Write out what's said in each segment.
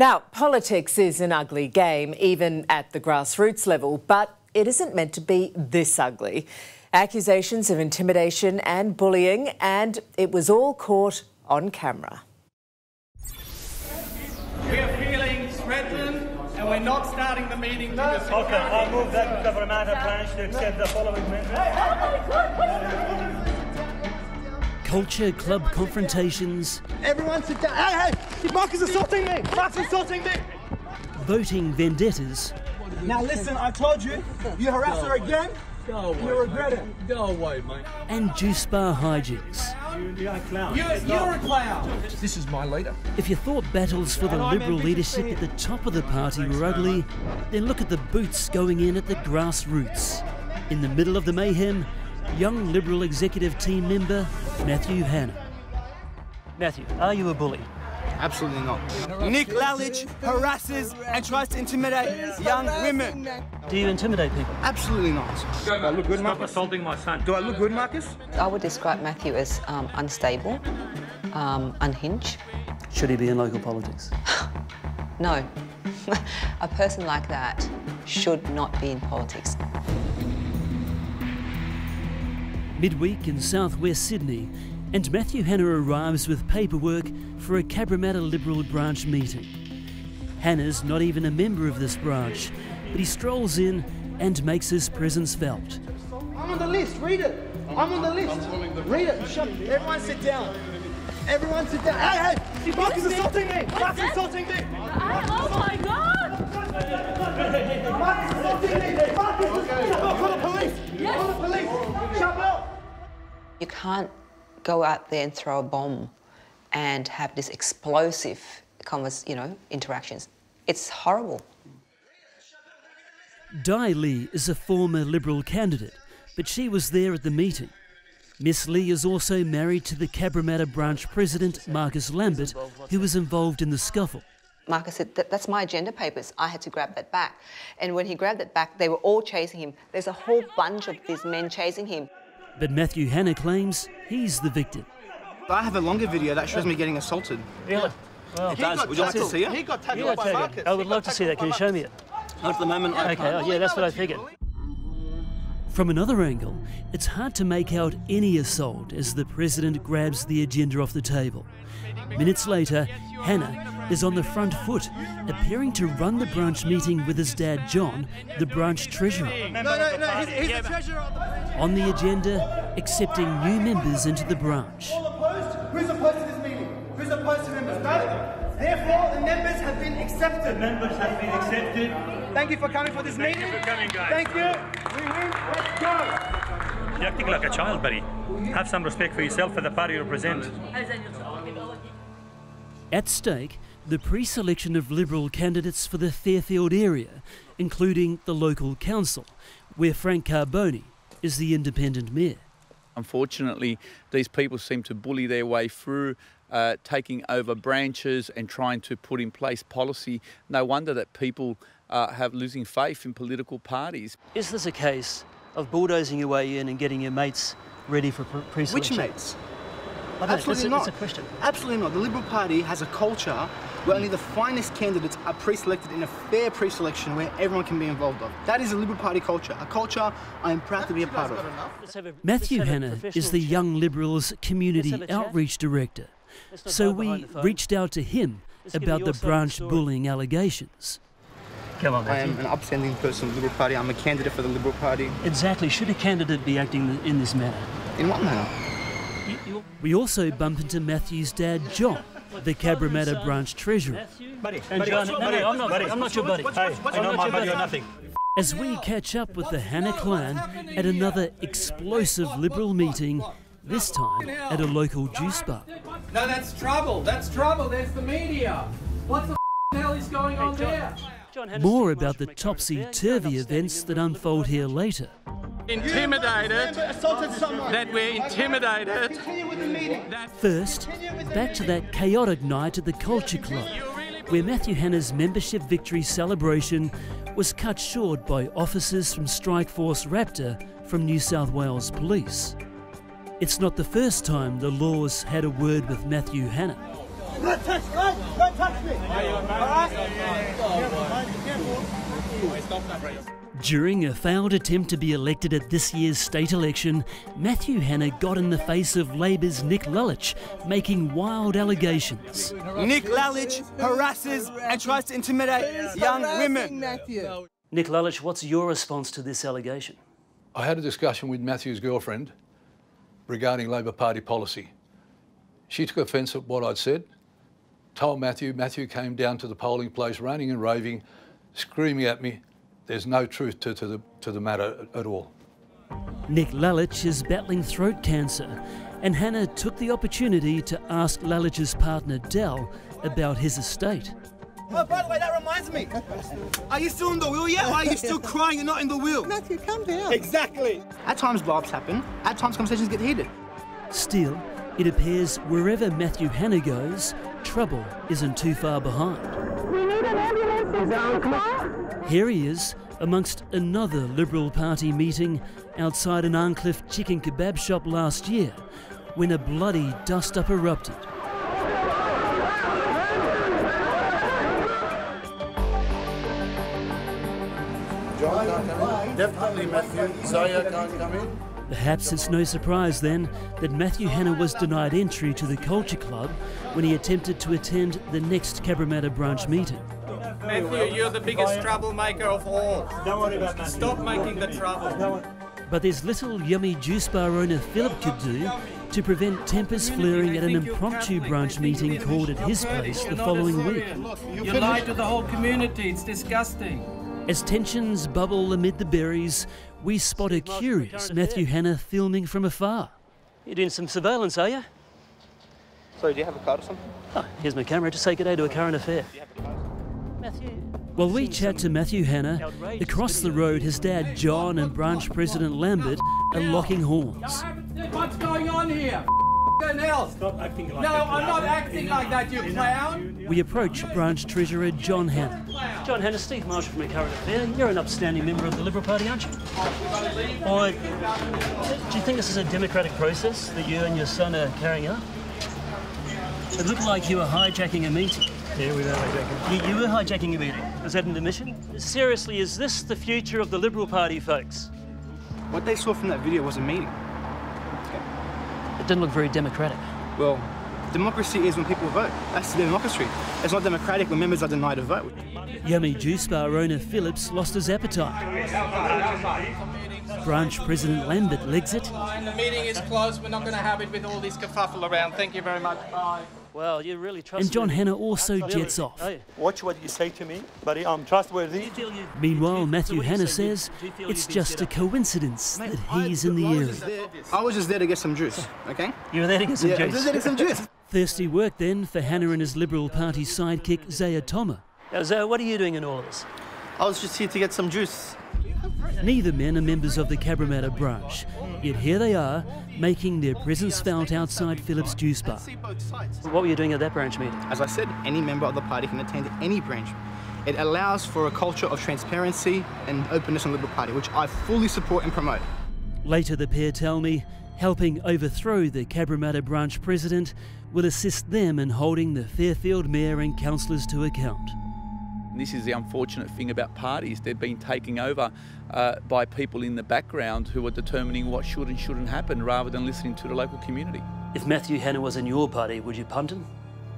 Now, politics is an ugly game, even at the grassroots level, but it isn't meant to be this ugly. Accusations of intimidation and bullying, and it was all caught on camera. We are feeling threatened and we're not starting the meeting. No, okay, I'll move that governmental branch to accept the following oh Culture club confrontations. Everyone sit down. Hey, hey! Mark is assaulting me! Mark's assaulting me! Voting vendettas. Now listen, I told you, you harass her again, Go away. You regret it. Go away, mate. And juice bar hijinks. You're, a clown. You're, you're a clown. This is my leader. If you thought battles for the Liberal leadership at the top of the party were ugly, then look at the boots going in at the grassroots. In the middle of the mayhem, young Liberal executive team member Matthew Hanna. Matthew, are you a bully? Absolutely not. Nick Lalich harasses and tries to intimidate young women. Do you intimidate people? Absolutely not. Do I look good, Marcus? assaulting my son. Do I look good, Marcus? I would describe Matthew as um, unstable, um, unhinged. Should he be in local politics? no. a person like that should not be in politics. Midweek in southwest Sydney, and Matthew Hanna arrives with paperwork for a Cabramatta Liberal branch meeting. Hanna's not even a member of this branch, but he strolls in and makes his presence felt. I'm on the list, read it. I'm on the list. Read it. Shut up. Everyone sit down. Everyone sit down. Hey, hey! Mark is assaulting me! Mark is assaulting me! Oh my god! Mark is assaulting me! Mark is assaulting me! Call the police! Call the police! Shut up! You can't go out there and throw a bomb and have this explosive converse, you know, interactions. It's horrible. Dai Le is a former Liberal candidate, but she was there at the meeting. Miss Le is also married to the Cabramatta branch president, Marcus Lambert, who was involved in the scuffle. Marcus said, That's my agenda papers. I had to grab that back. And when he grabbed it back, they were all chasing him. There's a whole bunch of these men chasing him. But Matthew Hanna claims he's the victim. I have a longer video that shows me getting assaulted. Really? Well, he does. Would you like to see it? He got tackled by Marcus. I would love to see that. Can you show me it? Not at the moment. Okay, oh, yeah, that's what I figured. From another angle, it's hard to make out any assault as the president grabs the agenda off the table. Minutes later, Hanna is on the front foot, appearing to run the branch meeting with his dad John, the branch treasurer. No, no, no, he's, he's the treasurer. On the agenda, accepting new members into the branch. All opposed? Who's opposed to this meeting? Who's opposed to members? No? Therefore, the members have been accepted. The members have been accepted. Thank you for coming for this Thank meeting. Thank you for coming, guys. Thank you. We win. Let's go. You're acting like a child, buddy. Have some respect for yourself for the party you represent. At stake, the pre-selection of Liberal candidates for the Fairfield area, including the local council, where Frank Carbone is the independent mayor. Unfortunately, these people seem to bully their way through, uh, taking over branches and trying to put in place policy. No wonder that people uh, have losing faith in political parties. Is this a case of bulldozing your way in and getting your mates ready for pre-selection? Which mates? Absolutely not. a question. Absolutely not. The Liberal Party has a culture where only the finest candidates are pre-selected in a fair pre-selection where everyone can be involved of. That is a Liberal Party culture, a culture I am proud to be a part of. Matthew Hanna is the Young Liberals Community Outreach Director. So we reached out to him about the branch bullying allegations. Come on, I am an upstanding person of the Liberal Party. I'm a candidate for the Liberal Party. Exactly. Should a candidate be acting in this manner? In what manner? We also bump into Matthew's dad, John, the Cabramatta branch treasurer. Buddy, buddy, John, no, no, I'm not, buddy, I'm not your buddy. Hey, I'm not my buddy or nothing. As we catch up with the Hanna clan at another explosive Liberal meeting, this time at a local juice bar. No, that's trouble. That's trouble. There's the media. What the hell is going on there? More about the topsy-turvy events that unfold here later. Intimidated. That we're intimidated. First, back to that chaotic night at the Culture Club, where Matthew Hanna's membership victory celebration was cut short by officers from Strike Force Raptor from New South Wales Police. It's not the first time the laws had a word with Matthew Hanna. Don't touch, don't, don't touch me. Alright? During a failed attempt to be elected at this year's state election, Matthew Hanna got in the face of Labor's Nick Lalich, making wild allegations. Nick Lalich harasses and tries to intimidate young women. Nick Lalich, what's your response to this allegation? I had a discussion with Matthew's girlfriend regarding Labor Party policy. She took offence at what I'd said, told Matthew. Matthew came down to the polling place, ranting and raving, screaming at me. There's no truth to, to, the, to the matter at all. Nick Lalich is battling throat cancer, and Hanna took the opportunity to ask Lalich's partner Dell about his estate. Oh, by the way, that reminds me. Are you still in the wheel yet? Or are you still crying you're not in the wheel? Matthew, calm down. Exactly. At times, barbs happen. At times, conversations get heated. Still, it appears wherever Matthew Hanna goes, trouble isn't too far behind. We need an ambulance. Is our car? Here he is, amongst another Liberal Party meeting outside an Arncliffe chicken kebab shop last year, when a bloody dust up erupted. John can't come in. Definitely Matthew. Zaya can't come in. Perhaps it's no surprise then that Matthew Hanna was denied entry to the Culture Club when he attempted to attend the next Cabramatta branch meeting. Matthew, you're the biggest troublemaker of all. Don't worry about Matthew. Stop making the trouble. But there's little yummy juice bar owner Philip could do to prevent tempers flaring at an impromptu branch meeting called at his place the following week. You lied to the whole community. It's disgusting. As tensions bubble amid the berries, we spot a curious Matthew Hanna filming from afar. You're doing some surveillance, are you? Sorry, do you have a card or something? Oh, here's my camera. Just say good day to a current affair. Matthew. While we chat to Matthew Hanna, across the road his dad John and branch president Lambert are locking horns. What's going on here? else. Stop acting like No, that. I'm not acting like that, you clown. We approach branch treasurer John Hanna. John Hanna, Steve Marshall from A Current Affair. You're an upstanding member of the Liberal Party, aren't you? Boy, do you think this is a democratic process that you and your son are carrying out? It looked like you were hijacking a meeting. Yeah, we don't hijack You, you were hijacking a meeting. Was that an admission? Seriously, is this the future of the Liberal Party, folks? What they saw from that video was a meeting. It didn't look very democratic. Well, democracy is when people vote. That's democracy. It's not democratic when members are denied a vote. Yummy juice bar owner Phillips lost his appetite. Branch president Lambert legs it. Fine, the meeting is closed. We're not going to have it with all this kerfuffle around. Thank you very much. Bye. Well, you really trust And John me. Hanna also Absolutely. jets off. Watch what you say to me, buddy. I'm trustworthy. Meanwhile, Matthew what do you Hanna say? Do you- says do you feel it's just a up? coincidence that he's in the I area. there- I was just there to get some juice, okay? You were there to get some yeah, I juice. was just there to get some juice. Thirsty work then for Hanna and his Liberal Party sidekick Zaya Toma. Now, Zoe, what are you doing in all of this? I was just here to get some juice. Neither men are members of the Cabramatta branch, yet here they are, making their presence felt outside Phillips Juice Bar. See both sides. What were you doing at that branch meeting? As I said, any member of the party can attend any branch. It allows for a culture of transparency and openness in the Liberal Party, which I fully support and promote. Later, the pair tell me helping overthrow the Cabramatta branch president will assist them in holding the Fairfield mayor and councillors to account. This is the unfortunate thing about parties. They've been taken over uh, by people in the background who are determining what should and shouldn't happen rather than listening to the local community. If Matthew Hanna was in your party, would you punt him?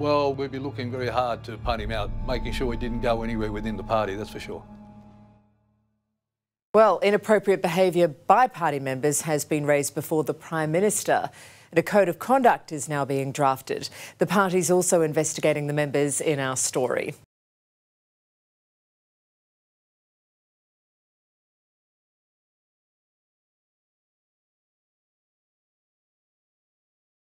Well, we'd be looking very hard to punt him out, making sure he didn't go anywhere within the party, that's for sure. Well, inappropriate behaviour by party members has been raised before the Prime Minister. And a code of conduct is now being drafted. The party's also investigating the members in our story.